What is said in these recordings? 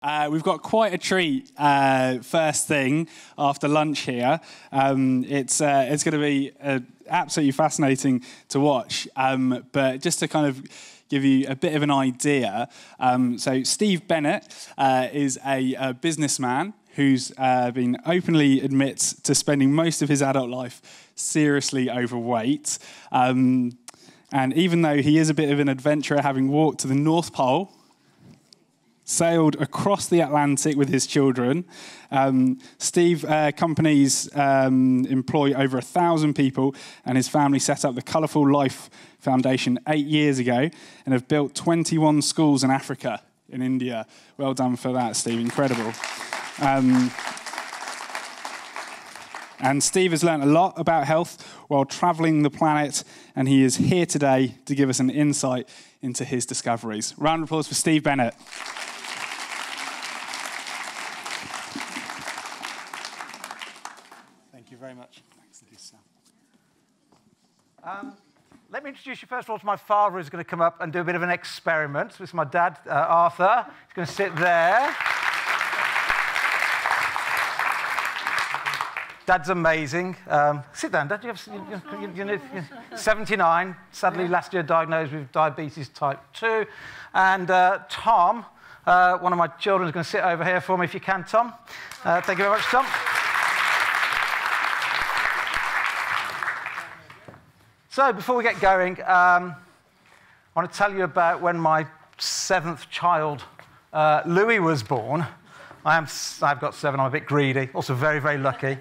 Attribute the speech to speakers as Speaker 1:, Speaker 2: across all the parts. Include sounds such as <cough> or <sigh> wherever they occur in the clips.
Speaker 1: Uh, we've got quite a treat uh, first thing after lunch here. Um, it's uh, it's going to be uh, absolutely fascinating to watch. Um, but just to kind of give you a bit of an idea, um, so Steve Bennett uh, is a, a, businessman who's uh, been openly admits to spending most of his adult life seriously overweight. Um, and even though he is a bit of an adventurer, having walked to the North Pole sailed across the Atlantic with his children. Um, Steve uh, companies um, employ over a thousand people, and his family set up the Colourful Life Foundation eight years ago and have built 21 schools in Africa, in India. Well done for that, Steve. Incredible. Um, and Steve has learned a lot about health while traveling the planet, and he is here today to give us an insight into his discoveries. Round of applause for Steve Bennett.
Speaker 2: Um, let me introduce you first of all to my father, who's going to come up and do a bit of an experiment. This is my dad, uh, Arthur. He's going to sit there. Dad's amazing. Um, sit down, Dad. You have, you, you, you, 79, sadly last year diagnosed with diabetes type 2. And uh, Tom, uh, one of my children, is going to sit over here for me if you can, Tom. Uh, thank you very much, Tom. So, before we get going, um, I want to tell you about when my seventh child, uh, Louis, was born. I am, I've got seven, I'm a bit greedy, also very, very lucky.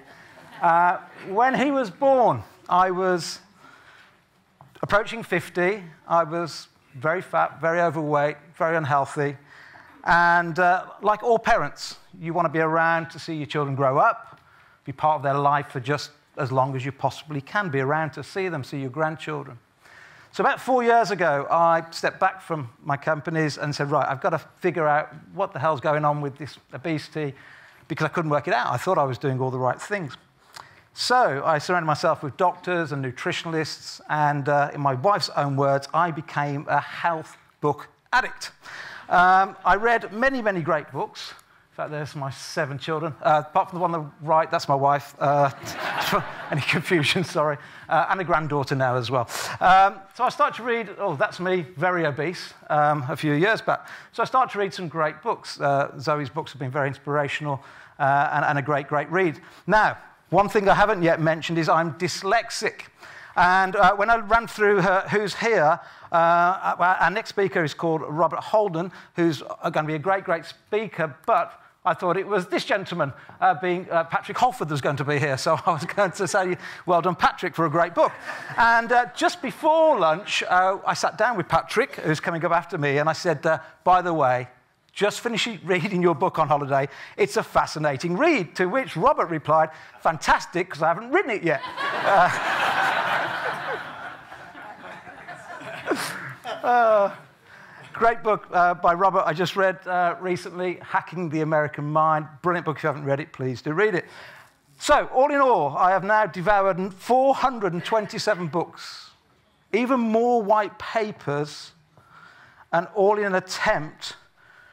Speaker 2: Uh, when he was born, I was approaching 50. I was very fat, very overweight, very unhealthy. And uh, like all parents, you want to be around to see your children grow up, be part of their life for just as long as you possibly can be around to see them, see your grandchildren. So, about four years ago, I stepped back from my companies and said, Right, I've got to figure out what the hell's going on with this obesity because I couldn't work it out. I thought I was doing all the right things. So, I surrounded myself with doctors and nutritionalists, and uh, in my wife's own words, I became a health book addict. Um, I read many, many great books In fact, there's my seven children. Uh, apart from the one on the right, that's my wife. Uh, <laughs> any confusion, sorry. Uh, and a granddaughter now as well. Um, so I started to read, oh, that's me, very obese, um, a few years back. So I started to read some great books. Uh, Zoe's books have been very inspirational uh, and, and a great, great read. Now, one thing I haven't yet mentioned is I'm dyslexic. And uh, when I ran through her, who's here, uh, our next speaker is called Robert Holden, who's going to be a great, great speaker, but I thought it was this gentleman, uh, being uh, Patrick Holford, was going to be here. So <laughs> I was going to say, well done, Patrick, for a great book. and uh, just before lunch, uh, I sat down with Patrick, who's coming up after me, and I said, uh, by the way, just finished <laughs> reading your book on holiday. It's a fascinating read. To which Robert replied, fantastic, because I haven't written it yet. Uh, <laughs> Great book uh, by Robert I just read uh, recently, Hacking the American Mind. Brilliant book. If you haven't read it, please do read it. So, all in all, I have now devoured 427 books, even more white papers, and all in an attempt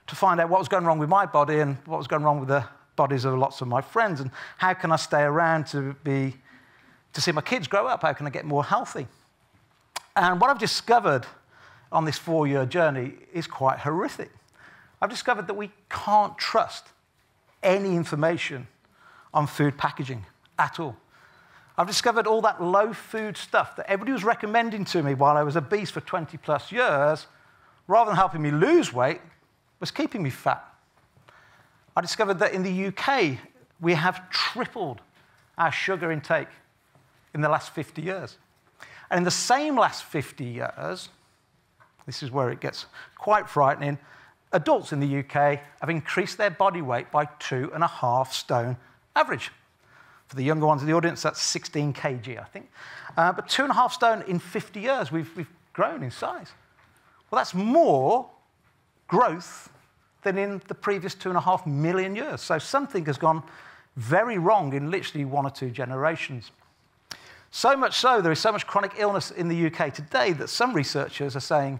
Speaker 2: to find out what was going wrong with my body and what was going wrong with the bodies of lots of my friends, and how can I stay around to, be, to see my kids grow up? How can I get more healthy? And what I've discovered on this four year journey is quite horrific. I've discovered that we can't trust any information on food packaging at all. I've discovered all that low food stuff that everybody was recommending to me while I was obese for 20 plus years, rather than helping me lose weight, was keeping me fat. I discovered that in the UK, we have tripled our sugar intake in the last 50 years. And in the same last 50 years, this is where it gets quite frightening. Adults in the UK have increased their body weight by two and a half stone average. For the younger ones in the audience, that's 16 kg, I think. Uh, but two and a half stone in 50 years, we've, we've grown in size. Well, that's more growth than in the previous two and a half million years. So something has gone very wrong in literally one or two generations. So much so, there is so much chronic illness in the UK today that some researchers are saying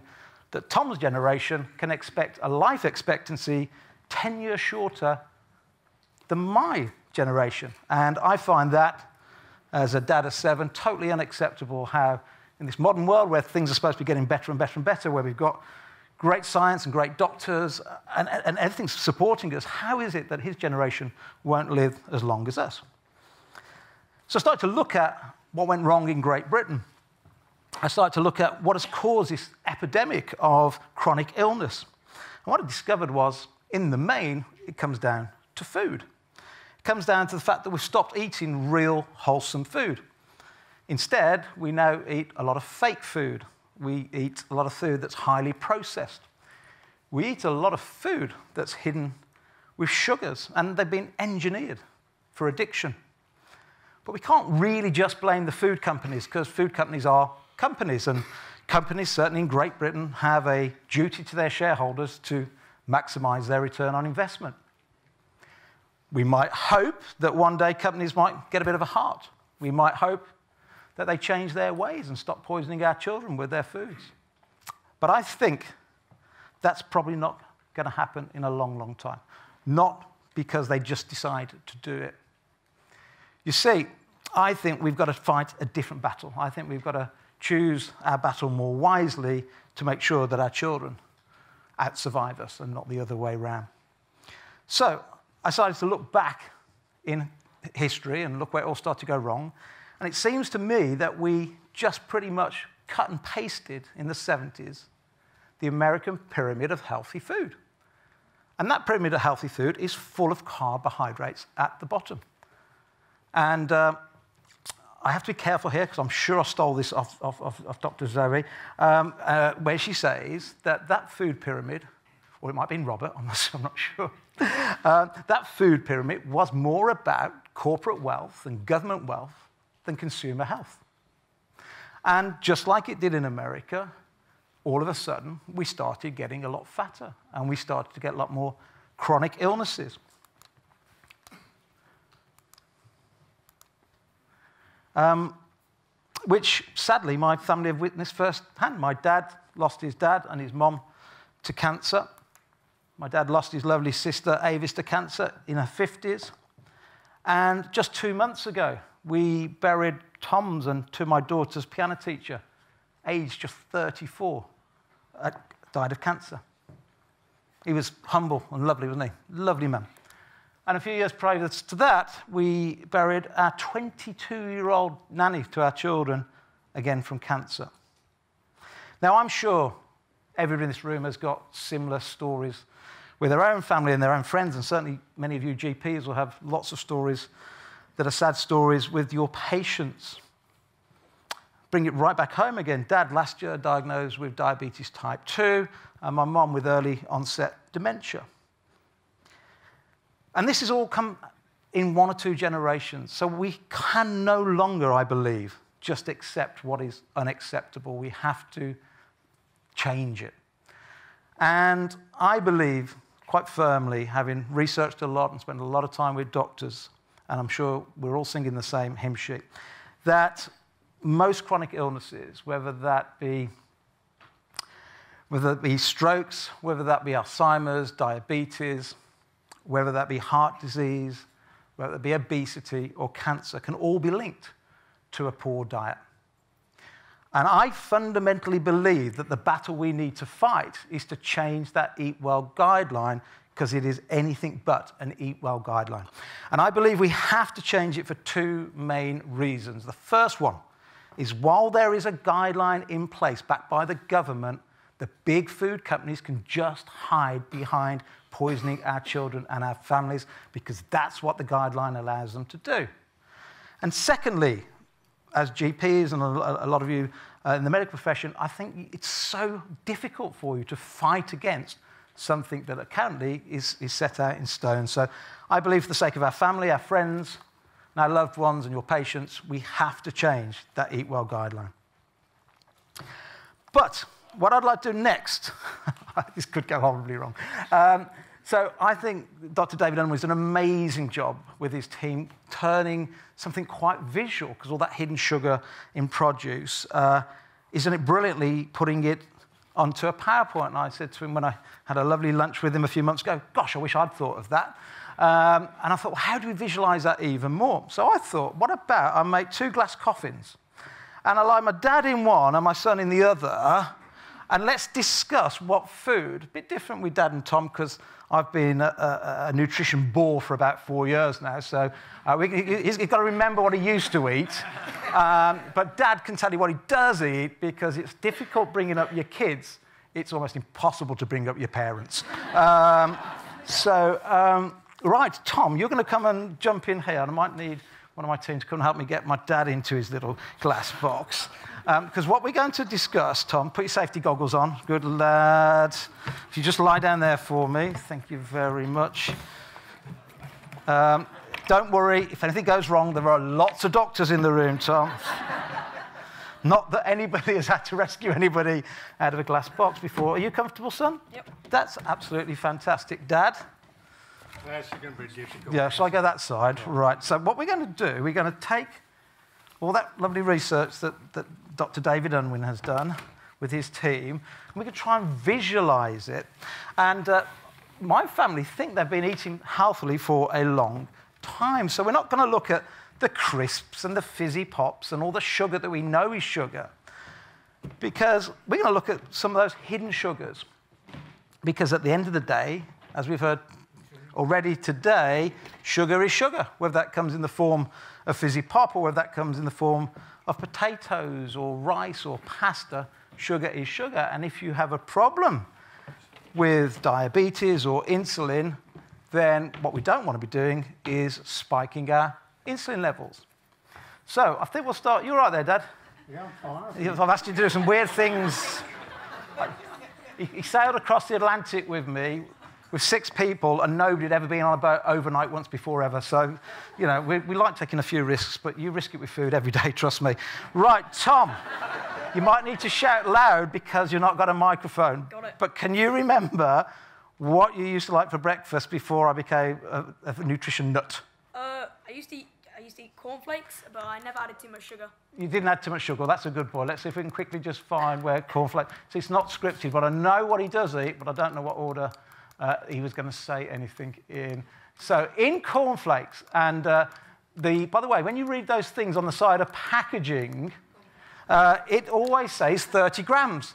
Speaker 2: that Tom's generation can expect a life expectancy 10 years shorter than my generation. And I find that, as a dad of seven, totally unacceptable how, in this modern world where things are supposed to be getting better and better and better, where we've got great science and great doctors and, and supporting us, how is it that his generation won't live as long as us? So I started to look at what went wrong in Great Britain. I started to look at what has caused this epidemic of chronic illness. And what I discovered was, in the main, it comes down to food. It comes down to the fact that we've stopped eating real, wholesome food. Instead, we now eat a lot of fake food. We eat a lot of food that's highly processed. We eat a lot of food that's hidden with sugars, and they've been engineered for addiction. But we can't really just blame the food companies because food companies are companies, and companies, certainly in Great Britain, have a duty to their shareholders to maximize their return on investment. We might hope that one day companies might get a bit of a heart. We might hope that they change their ways and stop poisoning our children with their foods. But I think that's probably not going to happen in a long, long time. Not because they just decide to do it. You see, I think we've got to fight a different battle. I think we've got to choose our battle more wisely to make sure that our children outsurvive us and not the other way around. So I started to look back in history and look where it all started to go wrong. And it seems to me that we just pretty much cut and pasted in the 70s the American pyramid of healthy food. And that pyramid of healthy food is full of carbohydrates at the bottom. And uh, I have to be careful here because I'm sure I stole this off, off, off, off Dr. Zoe, um, uh, where she says that that food pyramid, or it might have been Robert, I'm not, <laughs> I'm not sure, uh, that food pyramid was more about corporate wealth and government wealth than consumer health. And just like it did in America, all of a sudden we started getting a lot fatter and we started to get a lot more chronic illnesses. Um, which sadly my family have witnessed firsthand. My dad lost his dad and his mom to cancer. My dad lost his lovely sister Avis to cancer in her 50s. And just two months ago, we buried Tom's and to my daughter's piano teacher, aged just 34, uh, died of cancer. He was humble and lovely, wasn't he? Lovely man. And a few years prior to that, we buried our 22 year old nanny to our children, again from cancer. Now, I'm sure everybody in this room has got similar stories with their own family and their own friends, and certainly many of you GPs will have lots of stories that are sad stories with your patients. Bring it right back home again. Dad, last year, diagnosed with diabetes type 2, and my mom with early onset dementia. And this has all come in one or two generations. So we can no longer, I believe, just accept what is unacceptable. We have to change it. And I believe quite firmly, having researched a lot and spent a lot of time with doctors, and I'm sure we're all singing the same hymn sheet, that most chronic illnesses, whether that be whether be strokes, whether that be Alzheimer's, diabetes, whether that be heart disease, whether that be obesity or cancer, can all be linked to a poor diet. And I fundamentally believe that the battle we need to fight is to change that Eat Well guideline because it is anything but an Eat Well guideline. And I believe we have to change it for two main reasons. The first one is while there is a guideline in place backed by the government, the big food companies can just hide behind poisoning our children and our families because that's what the guideline allows them to do. And secondly, as GPs and a lot of you uh, in the medical profession, I think it's so difficult for you to fight against something that currently is, is set out in stone. So I believe for the sake of our family, our friends, and our loved ones and your patients, we have to change that Eat Well guideline. But what I'd like to do next, <laughs> this could go horribly wrong. Um, so I think Dr. David Unwin has done an amazing job with his team turning something quite visual, because all that hidden sugar in produce, uh, done it brilliantly, putting it onto a PowerPoint. And I said to him when I had a lovely lunch with him a few months ago, Gosh, I wish I'd thought of that. Um, and I thought, well, how do we visualize that even more? So I thought, what about I make two glass coffins? And I lie my dad in one and my son in the other, and let's discuss what food, a bit different with dad and Tom, because I've been a, a, a, nutrition bore for about four years now, so uh, we, he's, got to remember what he used to eat. <laughs> Um, but dad can tell you what he does eat because it's difficult bringing up your kids. It's almost impossible to bring up your parents. Um, so, um, right, Tom, you're going to come and jump in here, and I might need one of my team to come and help me get my dad into his little glass box. Because um, what we're going to discuss, Tom, put your safety goggles on. Good lad. If you just lie down there for me, thank you very much. Um, don't worry, if anything goes wrong, there are lots of doctors in the room, Tom. <laughs> Not that anybody has had to rescue anybody out of a glass box before. Are you comfortable, son?
Speaker 3: Yep.
Speaker 2: That's absolutely fantastic. Dad?
Speaker 4: That's going to be difficult.
Speaker 2: Yeah, shall I go that side? Right. So, what we're going to do, we're going to take all that lovely research that, that Dr. David Unwin has done with his team, and we can try and visualize it. And uh, my family think they've been eating healthily for a long time. So, we're not going to look at the crisps and the fizzy pops and all the sugar that we know is sugar, because we're going to look at some of those hidden sugars. Because at the end of the day, as we've heard already today, sugar is sugar, whether that comes in the form of fizzy pop or whether that comes in the form of potatoes or rice or pasta, sugar is sugar. And if you have a problem with diabetes or insulin, then what we don't want to be doing is spiking our insulin levels. So I think we'll start. You're right there, Dad.
Speaker 4: Yeah, fine.
Speaker 2: I've asked you to do some weird things. He sailed across the Atlantic with me with six people and nobody had ever been on a boat overnight once before ever. So, you know, we, we like taking a few risks, but you risk it with food every <laughs> day, trust me. Right, Tom, you might need to shout loud because you've not got a microphone.
Speaker 3: Got it.
Speaker 2: But can you remember what you used to like for breakfast before I became a, a nutrition nut?
Speaker 3: Uh, I used to eat I used to eat cornflakes, but I never added too much sugar.
Speaker 2: You didn't add too much sugar. That's a good boy. Let's see if we can quickly just find where cornflakes. So it's not scripted, but I know what he does eat, but I don't know what order uh, he was going to say anything in. So in cornflakes, and uh, the, by the way, when you read those things on the side of packaging, uh, it always says 30 grams.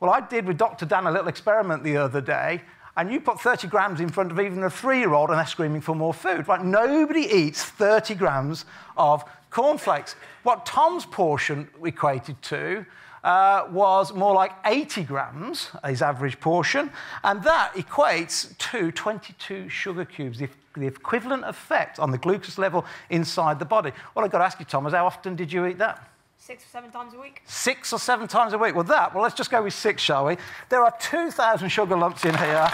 Speaker 2: Well, I did with Dr. Dan a little experiment the other day, and you put 30 grams in front of even a three-year-old, and they're screaming for more food. Right? Nobody eats 30 grams of cornflakes. What Tom's portion equated to uh, was more like 80 grams, his average portion, and that equates to 22 sugar cubes, the, the equivalent effect on the glucose level inside the body. What I've got to ask you, Thomas, how often did you eat that?
Speaker 3: Six or seven times a week.
Speaker 2: Six or seven times a week. Well, that, well, let's just go with six, shall we? There are 2,000 sugar lumps in here.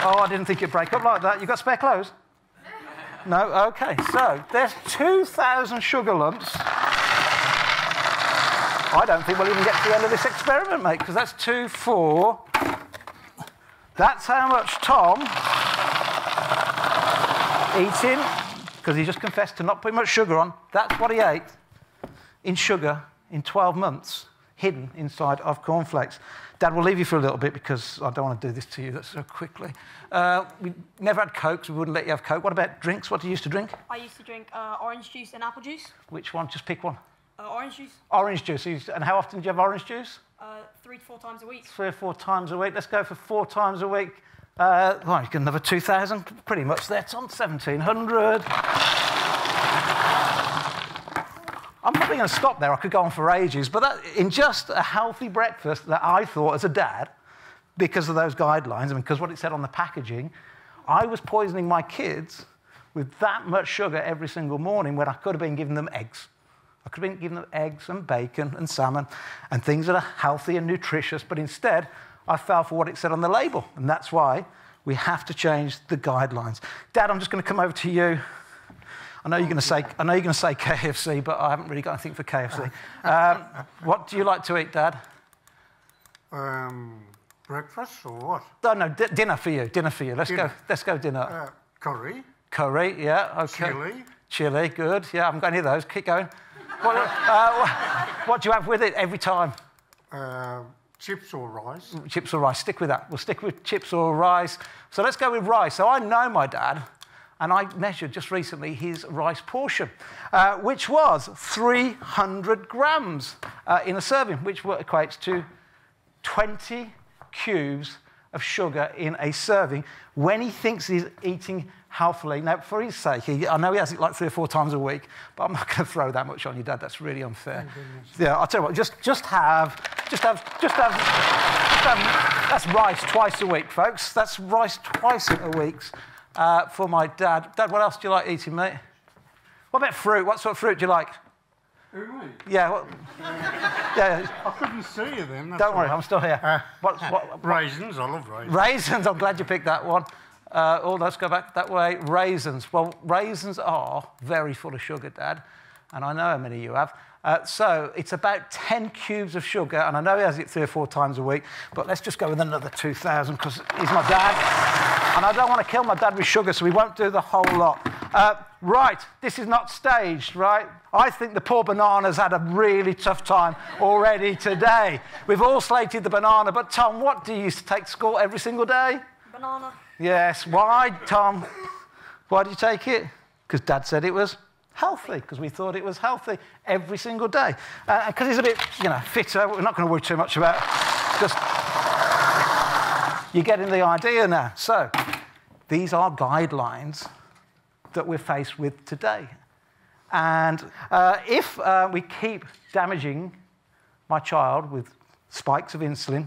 Speaker 2: oh, I didn't think it'd break up like that. You got spare clothes? <laughs> No? Okay. So there's 2,000 sugar lumps I don't think we'll even get to the end of this experiment, mate, because that's two, four. That's how much Tom eating, because he just confessed to not putting much sugar on. That's what he ate in sugar in 12 months, hidden inside of cornflakes. Dad, we'll leave you for a little bit because I don't want to do this to you so quickly. Uh, we never had Coke, so we wouldn't let you have Coke. What about drinks? What do you used to drink?
Speaker 3: I used to drink uh, orange juice and apple juice.
Speaker 2: Which one? Just pick one.
Speaker 3: Uh, orange juice.
Speaker 2: Orange juice. And how often do you have orange juice?
Speaker 3: Uh, three to four times a week.
Speaker 2: Three or four times a week. Let's go for four times a week. Uh, well, you get another 2,000, pretty much there. It's on 1,700. I'm probably going to stop there. I could go on for ages. But that, in just a healthy breakfast that I thought as a dad, because of those guidelines and because what it said on the packaging, I was poisoning my kids with that much sugar every single morning when I could have been giving them eggs. I could have been giving them eggs and bacon and salmon and things that are healthy and nutritious, but instead I fell for what it said on the label. And that's why we have to change the guidelines. Dad, I'm just going to come over to you. I know you're going to say, I know you're going to say KFC, but I haven't really got anything for KFC. Um, what do you like to eat, Dad?
Speaker 4: Um, breakfast or what?
Speaker 2: Oh, no, d- dinner for you. Dinner for you. Let's
Speaker 4: Dinner.
Speaker 2: go. Let's go dinner.
Speaker 4: Uh, curry,
Speaker 2: Curry, yeah, okay.
Speaker 4: chili,
Speaker 2: Chili, good. Yeah, I haven't got any of those. Keep going. What, uh, what do you have with it every time?
Speaker 4: Uh, chips or rice?
Speaker 2: chips or rice. Stick with that. We'll stick with chips or rice. So let's go with rice. So I know my dad, and I measured just recently his rice portion, uh, which was 300 grams uh, in a serving, which equates to 20 cubes of sugar in a serving when he thinks he's eating healthily. Now, for his sake, he, I know he has it like three or four times a week, but I'm not going <laughs> to throw that much on you, Dad. That's really unfair. yeah, I'll tell you what. Just, just have, just have, just have, just have. That's rice twice a week, folks. That's rice twice a week uh, for my dad. Dad, what else do you like eating, mate? What about fruit? What sort of fruit do you like?
Speaker 4: Who, me?
Speaker 2: Yeah, what, <laughs> yeah.
Speaker 4: I couldn't see you then.
Speaker 2: Don't worry,
Speaker 4: all.
Speaker 2: I'm still here.
Speaker 4: Uh,
Speaker 2: what, what,
Speaker 4: Raisins, I love raisins.
Speaker 2: Raisins, I'm glad you picked that one. Uh, oh, let's go back that way. Raisins. Well, raisins are very full of sugar, Dad, and I know how many you have. Uh, so it's about 10 cubes of sugar, and I know he has it three or four times a week, but let's just go with another 2,000 because he's my dad, and I don't want to kill my dad with sugar, so we won't do the whole lot. Uh, right, this is not staged, right? I think the poor banana's had a really tough time already today. We've all slated the banana, but Tom, what do you used to take to school every single day?
Speaker 3: Banana.
Speaker 2: Yes. Why, Tom? Why did you take it? Because Dad said it was healthy, because we thought it was healthy every single day. Because he's a bit, you know, fitter. We're not going to worry too much about just. You're getting the idea now. So, these are guidelines that we're faced with today. And uh, if uh, we keep damaging my child with spikes of insulin,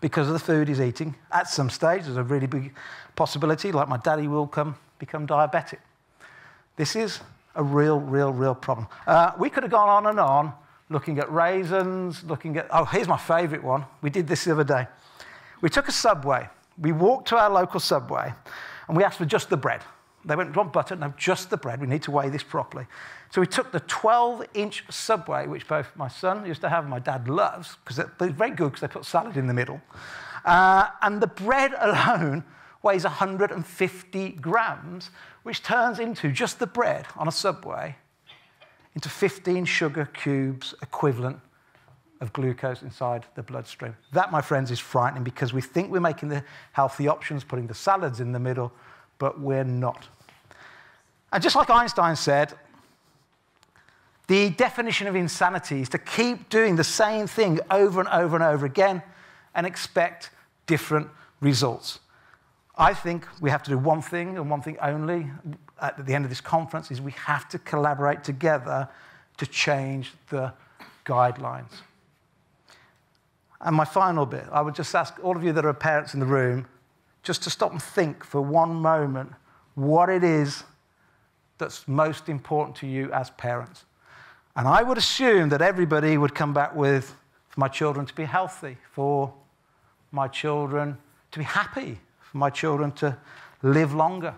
Speaker 2: because of the food he's eating. At some stage, there's a really big possibility, like my daddy will come, become diabetic. This is a real, real, real problem. Uh, we could have gone on and on looking at raisins, looking at, oh, here's my favorite one. We did this the other day. We took a subway. We walked to our local subway and we asked for just the bread. They went, want butter? No, just the bread. We need to weigh this properly. So we took the 12 inch subway, which both my son used to have and my dad loves, because they're, very good because they put salad in the middle. Uh, and the bread alone weighs 150 grams, which turns into just the bread on a subway into 15 sugar cubes equivalent of glucose inside the bloodstream. That, my friends, is frightening because we think we're making the healthy options, putting the salads in the middle, but we're not. And just like Einstein said, the definition of insanity is to keep doing the same thing over and over and over again and expect different results. I think we have to do one thing and one thing only at the end of this conference is we have to collaborate together to change the guidelines. And my final bit, I would just ask all of you that are parents in the room just to stop and think for one moment what it is that's most important to you as parents. And I would assume that everybody would come back with for my children to be healthy, for my children to be happy, for my children to live longer.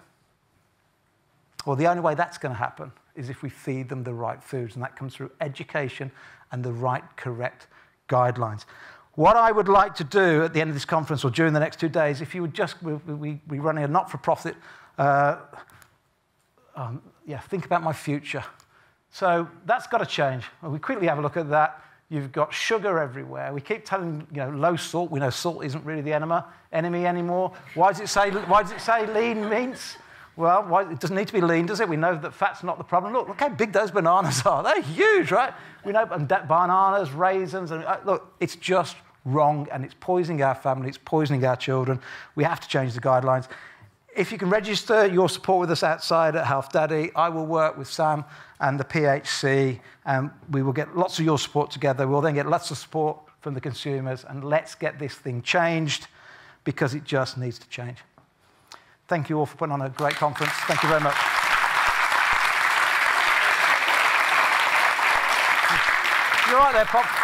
Speaker 2: Well, the only way that's going to happen is if we feed them the right foods, and that comes through education and the right, correct guidelines. What I would like to do at the end of this conference or during the next two days, if you would just, we, we, we're running a not for profit, uh, um, yeah, think about my future. So that's got to change. We quickly have a look at that. You've got sugar everywhere. We keep telling, you know, low salt. We know salt isn't really the enemy, enemy anymore. Why does it say, why does it say lean meats? Well, why, it doesn't need to be lean, does it? We know that fat's not the problem. Look, look how big those bananas are. They're huge, right? We know and bananas, raisins, and uh, look, it's just wrong and it's poisoning our family, it's poisoning our children. We have to change the guidelines. If you can register your support with us outside at Health Daddy, I will work with Sam and the PHC, and we will get lots of your support together. We'll then get lots of support from the consumers, and let's get this thing changed because it just needs to change. Thank you all for putting on a great conference. Thank you very much. You're right there, Pop.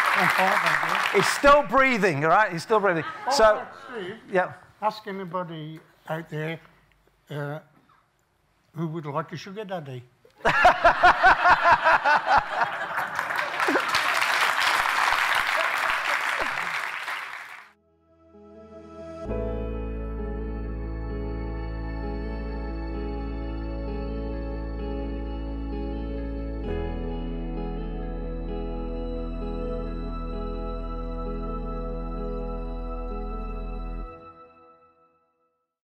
Speaker 2: It's still breathing, all right? He's still breathing. So,
Speaker 4: Steve,
Speaker 2: yeah.
Speaker 4: ask anybody out there uh, who would like a sugar daddy. <laughs>